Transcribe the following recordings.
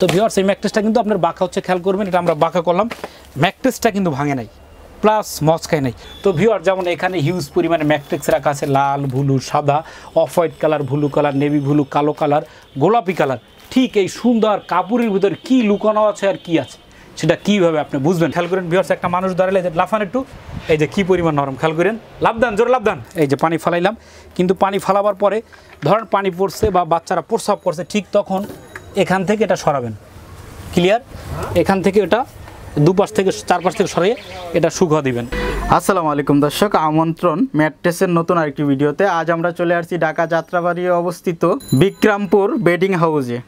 তো ভিওয়ার্স এই ম্যাকট্রেসটা কিন্তু আপনার বাঁকা হচ্ছে, খেয়াল করবেন, এটা আমরা বাঁকা করলাম। ম্যাকটেসটা কিন্তু ভাঙে নাই প্লাস মচকায় নাই। তো ভিওয়ার যেমন এখানে হিউজ পরিমাণে ম্যাকট্রেক্স রাখা আছে, লাল, ভুলু, সাদা off white colour blue colour navy blue, কালো কালার গোলাপি কালার ঠিক এই সুন্দর কাপড়ের ভিতরে কি লুকানো আছে আর কি আছে, সেটা কীভাবে আপনি বুঝবেন? খেয়াল করেন ভিওর্স একটা মানুষ দাঁড়ালে যে লাফান একটু, এই যে কী পরিমাণ নরম, খেয়াল করেন। লাভদান জোর লাভদান এই যে পানি ফালাইলাম, কিন্তু পানি ফালাবার পরে, ধরেন পানি পড়ছে বা বাচ্চারা প্রস্রাব করছে, ঠিক তখন এখান থেকে এটা সরাবেন। ক্লিয়ার এখান থেকে এটা দুপাশ থেকে চারপাশ থেকে সরিয়ে এটা শুকা দিবেন। আসসালামু আলাইকুম দর্শক, আমন্ত্রণ ম্যাট্রেসের নতুন আরেকটি ভিডিওতে। আজ আমরা চলে আসছি ঢাকা যাত্রাবাড়ি অবস্থিত বিক্রামপুর বেডিং হাউসে।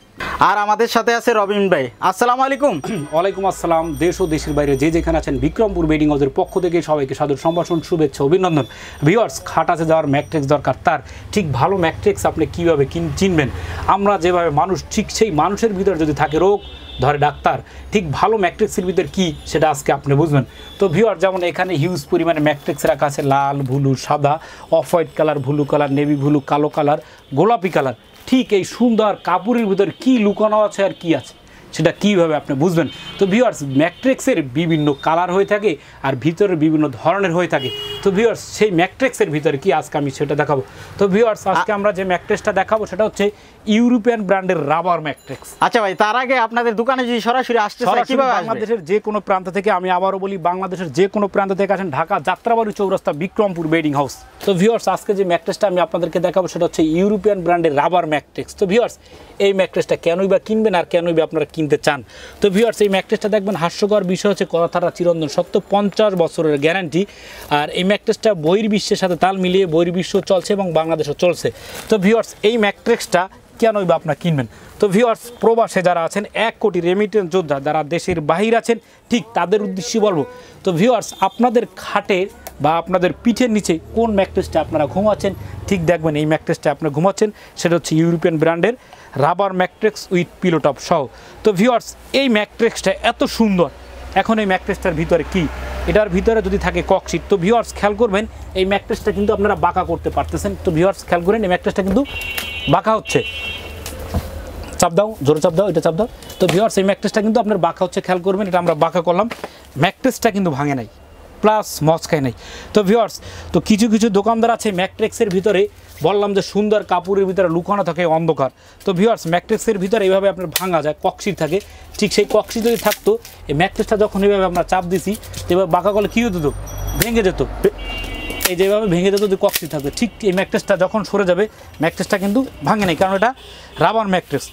আর আমাদের সাথে আছে রবিন ভাই। আসসালামু আলাইকুম। ওয়ালাইকুম আসসালাম, দেশ ও দেশের বাইরে যে যেখানে আছেন বিক্রমপুর বেডিং হাউসের পক্ষ থেকে সবাইকে সাদর সম্ভাষণ, শুভেচ্ছা, অভিনন্দন। ভিওয়ার্স খাট আছে যাওয়ার ম্যাট্রিক্স দরকার। তার ঠিক ভালো ম্যাট্রিক্স আপনি কীভাবে চিনবেন? আমরা যেভাবে মানুষ, ঠিক সেই মানুষের ভিতরে যদি থাকে রোগ ধরে ডাক্তার, ঠিক ভালো ম্যাট্রিক্সের ভিতরে কী সেটা আজকে আপনি বুঝবেন। তো ভিওয়ার যেমন এখানে হিউজ পরিমাণে ম্যাট্রিক্স রাখা আছে, লাল, ভুলু, সাদা off white colour blue colour navy blue, কালো কালার গোলাপি কালার ঠিক এই সুন্দর কাপড়ের ভিতরে কি লুকানো আছে আর কি আছে সেটা কীভাবে আপনি বুঝবেন? তো ভিউয়ার্স ম্যাট্রিক্সের বিভিন্ন কালার হয়ে থাকে আর ভিতরে বিভিন্ন ধরনের হয়ে থাকে। তো ভিউয়ার্স সেই ম্যাট্রিক্সের ভিতরে কি আজকে আমি সেটা দেখাবো? তো ভিউয়ার্স আজকে আমরা যে ম্যাট্রিক্সটা দেখাবো সেটা হচ্ছে ইউরোপিয়ান ব্র্যান্ডের রাবার ম্যাট্রিক্স আচ্ছা ভাই তার আগে আপনাদের দোকানে যদি সরাসরি আসতে সরাসরি কীভাবে বাংলাদেশের যে কোনো প্রান্ত থেকে আমি আবারও বলি বাংলাদেশের যে কোনো প্রান্ত থেকে আসেন ঢাকা যাত্রাবাড়ি চৌরাস্তা বিক্রমপুর বেডিং হাউস। তো ভিউয়ার্স আজকে যে ম্যাট্রেসটা আমি আপনাদেরকে দেখাবো সেটা হচ্ছে ইউরোপিয়ান ব্র্যান্ডের রাবার ম্যাট্রেক্স তো ভিউয়ার্স এই ম্যাট্রেসটা কেনই বা কিনবেন আর কেনই বা আপনারা কিনতে চান? তো ভিউয়ার্স এই ম্যাট্রেসটা দেখবেন হাস্যকর বিষয় হচ্ছে কথাটা চিরন্তন সত্য পঞ্চাশ বছরের গ্যারান্টি আর এই ম্যাট্রেসটা বহির্বিশ্বের সাথে তাল মিলিয়ে বহির্বিশ্ব চলছে এবং বাংলাদেশও চলছে। তো ভিউয়ার্স এই ম্যাট্রেক্সটা কেনই বা আপনারা কিনবেন? তো ভিউয়ার্স প্রবাসে যারা আছেন, এক কোটি রেমিটেন্স যোদ্ধা যারা দেশের বাহির আছেন, ঠিক তাদের উদ্দেশ্যে বলব। তো ভিউয়ার্স আপনাদের খাটে বা আপনাদের পিঠের নিচে কোন ম্যাকট্রেসটা আপনারা ঘুমাচ্ছেন, ঠিক দেখবেন এই ম্যাকট্রেসটা আপনারা ঘুমাচ্ছেন, সেটা হচ্ছে ইউরোপিয়ান ব্র্যান্ডের রাবার ম্যাকট্রেক্স উইথ পিলোটপ সহ। তো ভিউয়ার্স এই ম্যাকট্রেক্সটা এত সুন্দর, এখন এই ম্যাকট্রেসটার ভিতরে কি? এটার ভিতরে যদি থাকে ককশিট তো ভিউয়ার্স খেয়াল করবেন, এই ম্যাকট্রেসটা কিন্তু আপনারা বাঁকা করতে পারতেছেন। তো ভিউয়ার্স খেয়াল করেন, এই ম্যাকট্রেসটা কিন্তু বাঁকা হচ্ছে। চাপ দাও, জোরে চাপ দাও, এটা চাপ দাও। তো ভিওয়ার্স এই ম্যাকট্রেসটা কিন্তু আপনার বাঁকা হচ্ছে, খেয়াল করবেন, এটা আমরা বাঁকা করলাম। ম্যাকট্রেসটা কিন্তু ভাঙে নাই প্লাস মচকায় নাই। তো ভিওয়ার্স তো কিছু কিছু দোকানদার আছে ম্যাকট্রেক্সের ভিতরে বললাম যে সুন্দর কাপড়ের ভিতরে লুকানো থাকে অন্ধকার। তো ভিওয়ার্স ম্যাট্রিক্সের ভিতরে এইভাবে আপনার ভাঙা যায় কক্সি থাকে। ঠিক সেই কক্সি যদি থাকতো, এই ম্যাট্রিক্সটা যখন এইভাবে আমরা চাপ দিছি, তো এবার বাঁকা করলে কী হতো ভেঙে যেত। এই যেভাবে ভেঙে যেত যদি কক্সি থাকবে। ঠিক এই ম্যাকট্রেসটা যখন সরে যাবে ম্যাকট্রেসটা কিন্তু ভাঙে নাই, কারণ এটা রাবার ম্যাকট্রেস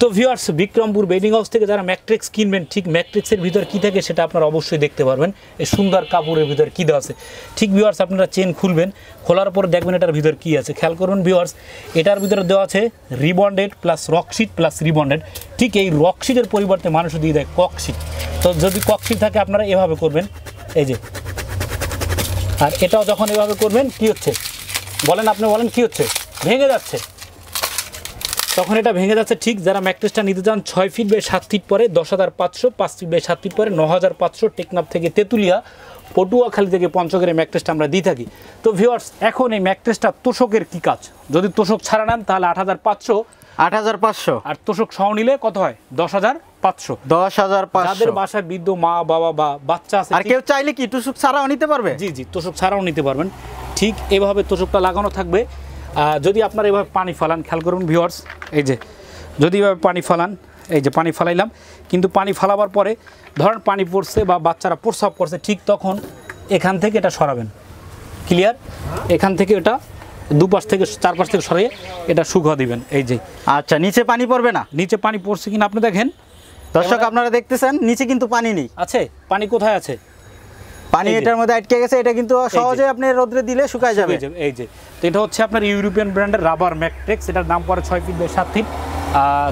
তো ভিউয়ার্স বিক্রমপুর বেডিং হাউস থেকে যারা ম্যাকট্রিক্স কিনবেন, ঠিক ম্যাকট্রিক্সের ভিতর কী থাকে সেটা আপনারা অবশ্যই দেখতে পারবেন। এই সুন্দর কাপড়ের ভিতর কী দেওয়া আছে। ঠিক ভিউয়ার্স আপনারা চেন খুলবেন, খোলার পর দেখবেন এটার ভিতর কী আছে। খেয়াল করুন ভিউয়ার্স এটার ভিতরে দেওয়া আছে rebonded plus rock sheet plus rebonded ঠিক এই রকশিটের পরিবর্তে মানুষ দিয়ে দেয় ককশিট তো যদি ককশিট থাকে, আপনারা এভাবে করবেন। এই যে আর এটাও যখন এভাবে করবেন, কি হচ্ছে? বলেন আপনি, বলেন কি হচ্ছে? ভেঙে যাচ্ছে। তখন এটা ভেঙে যাচ্ছে ঠিক, যারা ম্যাকট্রেসটা নিতে চান, ছয় ফিট বাই সাত ফিট পরে, দশ হাজার পাঁচশো, পাঁচ ফিট বাই সাত ফিট পরে, ন হাজার পাঁচশো, টেকনাফ থেকে তেঁতুলিয়া, পটুয়াখালী থেকে পঞ্চগড়ের ম্যাকট্রেসটা আমরা দিয়ে থাকি। তো ভিওয়ার্স এখন এই ম্যাকট্রেসটা তোষকের কী কাজ? যদি তোষক ছাড়া নেন, তাহলে আট হাজার পাঁচশো আট হাজার পাঁচশো। আর তোষক সহ নিলে কত হয়? দশ হাজার পাঁচশো। দশ হাজার যাদের বাসায় বৃদ্ধ মা বাবা বা বাচ্চা আছে আর কেউ চাইলে কি টুসুক ছাড়াও নিতে পারবে? জি জি তোষক ছাড়াও নিতে পারবেন। ঠিক এভাবে তোষকটা লাগানো থাকবে। যদি আপনার এভাবে পানি ফালান খেয়াল করুন ভিওয়ার্স এই যে যদি এভাবে পানি ফালান এই যে পানি ফালাইলাম কিন্তু পানি ফালাবার পরে ধরেন পানি পড়ছে বা বাচ্চারা প্রস্রাব করছে ঠিক তখন এখান থেকে এটা সরাবেন। ক্লিয়ার এখান থেকে এটা দুপাশ থেকে চারপাশ থেকে সরিয়ে এটা শুকা দিবেন এই যে। আচ্ছা নিচে পানি পড়বে না? নিচে পানি পড়ছে কিনা আপনি দেখেন। দর্শক আপনারা দেখতেছেন নিচে কিন্তু পানি নেই। আছে? পানি কোথায় আছে? পানি এটার মধ্যে আটকে গেছে এটা কিন্তু সহজে আপনি রোদ্রে দিলে শুকায় যাবে। এই যে। তো এটা হচ্ছে আপনার ইউরোপিয়ান ব্র্যান্ডের রাবার ম্যাকটেক্স এটার দাম পড়ে ছয় ফিট বাই সাত ফিট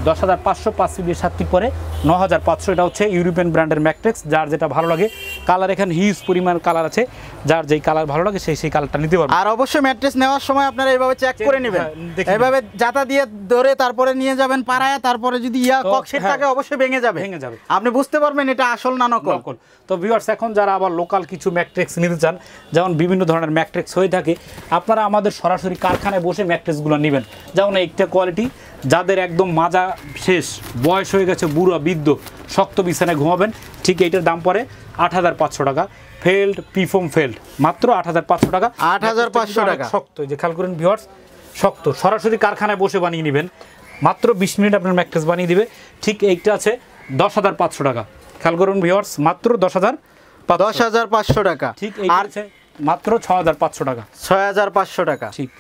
দশ হাজার পাঁচশো পাঁচ ফিট সাত ফিট পরে ন হাজার পাঁচশো এটা হচ্ছে ইউরোপিয়ান ব্র্যান্ডের ম্যাকটেক্স যার যেটা ভালো লাগে কালার এখানে হিউজ পরিমাণ কালার আছে। যার যেই কালার ভালো লাগে সেই সেই কালারটা নিতে পারবে আর অবশ্যই ম্যাট্রেস নেওয়ার সময় আপনারা এইভাবে চেক করে নেবেন। হ্যাঁ, দেখে এইভাবে জাতা দিয়ে ধরে তারপরে নিয়ে যাবেন পাড়ায় তারপরে যদি ইয়া ককশিট হ্যাঁ। থাকে অবশ্যই ভেঙে যাবে। ভেঙে যাবে। আপনি বুঝতে পারবেন এটা আসল না নকল। নকল। তো ভিউয়ার্স এখন যারা আবার লোকাল কিছু ম্যাট্রিক্স নিতে চান যেমন বিভিন্ন ধরনের ম্যাট্রিক্স হয়ে থাকে আপনারা আমাদের সরাসরি কারখানায় বসে ম্যাট্রিক্সগুলো নেবেন। যেমন একটা কোয়ালিটি যাদের একদম মাজা শেষ বয়স হয়ে গেছে বুড়ো বৃদ্ধ শক্ত বিছানায় ঘুমাবেন ঠিক এইটার দাম পড়ে আট হাজার পাঁচশো টাকা। ফেল্ড পিফোম ফেল্ড মাত্র আট হাজার পাঁচশো টাকা। 8,500 অনেক টাকা। শক্ত এই যে খেয়াল করেন ভিউয়ার্স শক্ত। সরাসরি কারখানায় বসে বানিয়ে নেবেন। মাত্র বিশ মিনিট আপনার ম্যাট্রেস বানিয়ে দিবে। ঠিক এইটা আছে দশ হাজার পাঁচশো টাকা। খেয়াল করুন ভিউয়ার্স মাত্র দশ হাজার দশ হাজার পাঁচশো টাকা। ঠিক এই আর আছে মাত্র ছ হাজার পাঁচশো টাকা। ছয় হাজার পাঁচশো টাকা। ঠিক।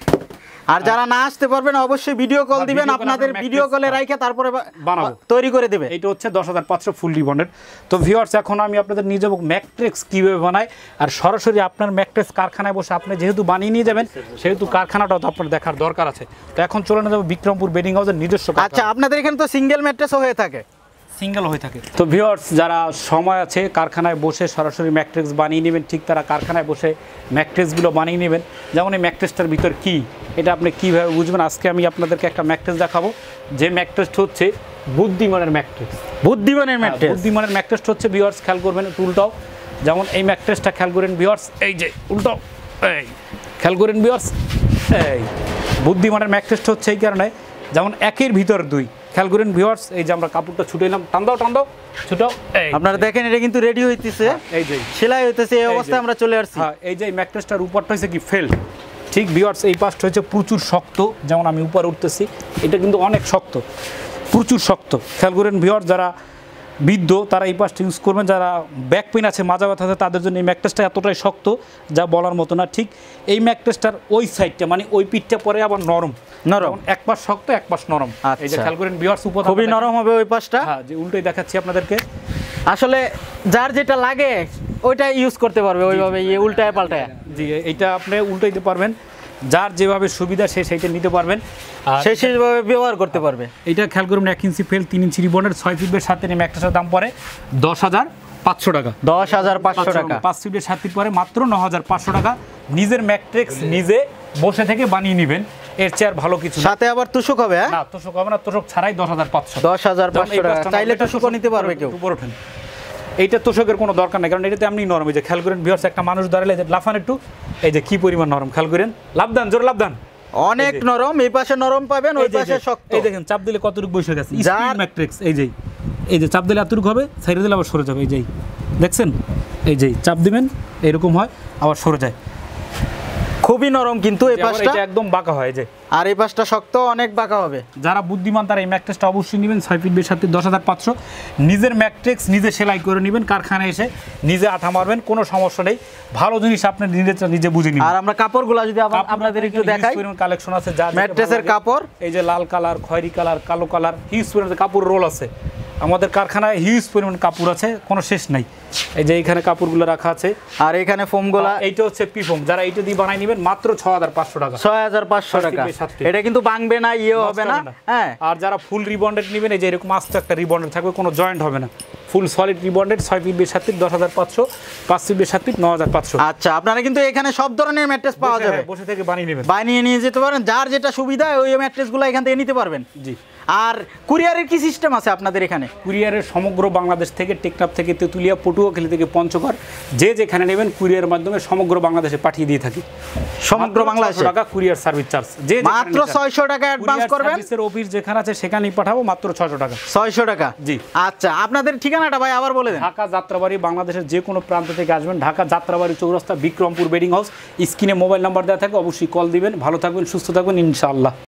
আর যারা না আসতে পারবেন অবশ্যই ভিডিও কল দিবেন আপনাদের ভিডিও কলে রাইখে তারপরে বানাবো। তৈরি করে দেবে। এইটা হচ্ছে দশ হাজার পাঁচশো ফুল রিবন্ডেড তো ভিউয়ার্স এখন আমি আপনাদের যাব ম্যাট্রিক্স কীভাবে বানাই আর সরাসরি আপনার ম্যাট্রিক্স কারখানায় বসে আপনি যেহেতু বানিয়ে নিয়ে যাবেন সেহেতু কারখানাটাও তো আপনার দেখার দরকার আছে। তো এখন চলে না যাব বিক্রমপুর বেডিং হাউসের নিজস্ব আচ্ছা আপনাদের এখানে তো সিঙ্গেল ম্যাট্রেসও হয়ে থাকে। সিঙ্গেল হয়ে থাকে। তো ভিউয়ার্স যারা সময় আছে কারখানায় বসে সরাসরি ম্যাট্রিক্স বানিয়ে নেবেন ঠিক তারা কারখানায় বসে ম্যাট্রিক্সগুলো বানিয়ে নেবেন। যেমন এই ম্যাট্রিক্সটার ভিতর কি এটা আপনি কীভাবে বুঝবেন? আজকে আমি আপনাদেরকে একটা ম্যাট্রিক্স দেখাবো। যে ম্যাট্রিক্সটা হচ্ছে বুদ্ধিমানের ম্যাট্রিক্স। বুদ্ধিমানের ম্যাট্রেস বুদ্ধিমানের ম্যাট্রেসটা হচ্ছে ভিউয়ার্স খেয়াল করবেন একটু উল্টাও। যেমন এই ম্যাট্রেসটা খেয়াল করেন ভিউয়ার্স এই যে উল্টাও এই। খেয়াল করেন ভিউয়ার্স এই। বুদ্ধিমানের ম্যাট্রেসটা হচ্ছে এই কারণে যেমন একের ভিতর দুই। খেয়াল করেন ভিউয়ার্স এই যে আমরা কাপড়টা ছুটে এলাম। টান দাও টান দাও। ছুটাও আপনারা দেখেন এটা কিন্তু রেডি হইতেছে। এই যে। সেলাই হইতেছে এই অবস্থায় আমরা চলে আসছি। হ্যাঁ এই যে এই ম্যাট্রেসটার উপরটা হচ্ছে কি ফেল ঠিক ভিউয়ার্স এই পাশটা হচ্ছে প্রচুর শক্ত। যেমন আমি উপরে উঠতেছি এটা কিন্তু অনেক শক্ত। প্রচুর শক্ত। খেয়াল করেন ভিউয়ার্স যারা বৃদ্ধ তারা এই পাশটা ইউজ করবেন। যারা ব্যাক পেন আছে মাজা ব্যথা আছে তাদের জন্য এই ম্যাকটেসটা এতটাই শক্ত যা বলার মতো না। ঠিক এই ম্যাকটেসটার ওই সাইডটা মানে ওই পিঠটা পরে আবার নরম। নরম। এক পাশ শক্ত এক পাশ নরম। এই যে আচ্ছা। খেয়াল করেন উপর খুবই নরম হবে ওই পাশটা? হ্যাঁ যে উল্টোই দেখাচ্ছি আপনাদেরকে। আসলে যার যেটা লাগে ওইটা ইউজ করতে পারবে ওইভাবে ইয়ে উল্টায় পাল্টায়। জি এইটা আপনি উল্টো দিতে পারবেন। যার যেভাবে সুবিধা সে সেইটা নিতে পারবেন। সে সেভাবে ব্যবহার করতে পারবে। এটা খেয়াল করুন এক ইঞ্চি ফেল তিন ইঞ্চি রিবনের ছয় ফিটের সাথে নেমে একটার দাম পড়ে দশ হাজার পাঁচশো টাকা। দশ হাজার পাঁচশো টাকা। পাঁচ ফিটের ফিট পরে মাত্র ন হাজার পাঁচশো টাকা। নিজের ম্যাট্রিক্স নিজে বসে থেকে বানিয়ে নেবেন। এর চেয়ে আর ভালো কিছু সাথে আবার তুষক হবে হ্যাঁ? না তোষক হবে না তোষক ছাড়াই দশ হাজার পাঁচশো। দশ হাজার পাঁচশো টাকা। চাইলে তুষকও নিতে পারবে কেউ। উপর ওঠেন। এইটা তোষকের কোনো দরকার নেই কারণ এটাতে এমনি নরম। এই যে খেয়াল করেন বিহার্স একটা মানুষ দাঁড়ালে লাফান একটু এই যে কি পরিমাণ নরম খেয়াল করেন। লাভদান জোর লাভদান। অনেক নরম এই পাশে নরম পাবেন ওই পাশে শক্ত। এই দেখেন চাপ দিলে কতটুকু বসে গেছে। ম্যাট্রিক্স এই যেই এই যে চাপ দিলে এতটুকু হবে সাইডে দিলে আবার সরে যাবে এই যেই দেখছেন? এই যেই চাপ দিবেন এরকম হয় আবার সরে যায়। খুবই নরম কিন্তু এই পাশটা। একদম বাঁকা হয় এই যে। আর এই পাশটা শক্ত অনেক বাঁকা হবে। যারা বুদ্ধিমান তারা এই ম্যাট্রিক্সটা অবশ্যই নেবেন ছয় ফিট বেশ সাথে দশ হাজার পাঁচশো। নিজের ম্যাট্রিক্স নিজে সেলাই করে নেবেন কারখানায় এসে নিজে আঠা মারবেন কোনো সমস্যা নেই। ভালো জিনিস আপনি নিজে নিজে বুঝে নিবেন। আর আমরা কাপড়গুলো যদি আপনাদের একটু দেখাই। কালেকশন আছে যা ম্যাট্রেসের কাপড়। এই যে লাল কালার খয়েরি কালার কালো কালার হিউজ কাপড় রোল আছে। আমাদের কারখানায় হিউজ পরিমাণ কাপড় আছে কোনো শেষ নাই। এই যে এইখানে কাপড়গুলো রাখা আছে। আর এখানে ফোমগুলা এইটা হচ্ছে পিফম। যারা এইটা দিয়ে বানাই নেবেন মাত্র ছ হাজার পাঁচশো টাকা। ছয় হাজার পাঁচশো সাত টাকা। এটা কিন্তু ভাঙবে না ইয়ে হবে না। হ্যাঁ। আর যারা ফুল রিবন্ডেড নেবেন এই যে এরকম আস্ত একটা রিবন্ডেড থাকবে কোনো জয়েন্ট হবে না। ফুল সলিড রিবন্ডেড ছয় বেশ সাত ফিট দশ হাজার পাঁচশো পাঁচ বেশ সাত ফিট ন হাজার পাঁচশো। আচ্ছা আপনারা কিন্তু এখানে সব ধরনের ম্যাট্রেস পাওয়া যাবে। বসে থেকে বানিয়ে নেবেন। বানিয়ে নিয়ে যেতে পারেন যার যেটা সুবিধা ওই ম্যাট্রেসগুলো এখান থেকে নিতে পারবেন। জি। আর কুরিয়ারের কি সিস্টেম আছে আপনাদের এখানে? কুরিয়ারের সমগ্র বাংলাদেশ থেকে টেকনাফ থেকে তেঁতুলিয়া পটুয়াখালী থেকে পঞ্চগড় যে যেখানে নেবেন কুরিয়ারের মাধ্যমে সমগ্র বাংলাদেশে পাঠিয়ে দিয়ে থাকি। সমগ্র বাংলাদেশে? টাকা কুরিয়ার সার্ভিস চার্জ যে মাত্র নিতে চান। ছয়শো টাকা অ্যাডভান্স করবেন? সার্ভিসের অফিস যেখানে আছে সেখানেই পাঠাবো মাত্র ছশো টাকা। ছয়শো টাকা? জি। আচ্ছা আপনাদের ঠিকানাটা ভাই আবার বলে দেন। ঢাকা যাত্রাবাড়ি বাংলাদেশের যে কোনো প্রান্ত থেকে আসবেন। Dhaka Jatrabari Chowrasta Bikrampur bedding house. স্ক্রিনে মোবাইল নাম্বার দেওয়া থাকে অবশ্যই কল দিবেন। ভালো থাকবেন সুস্থ থাকবেন ইনশাআল্লাহ।